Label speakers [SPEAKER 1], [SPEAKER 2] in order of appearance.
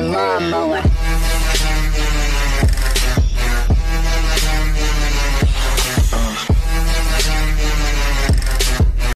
[SPEAKER 1] a lawnmower.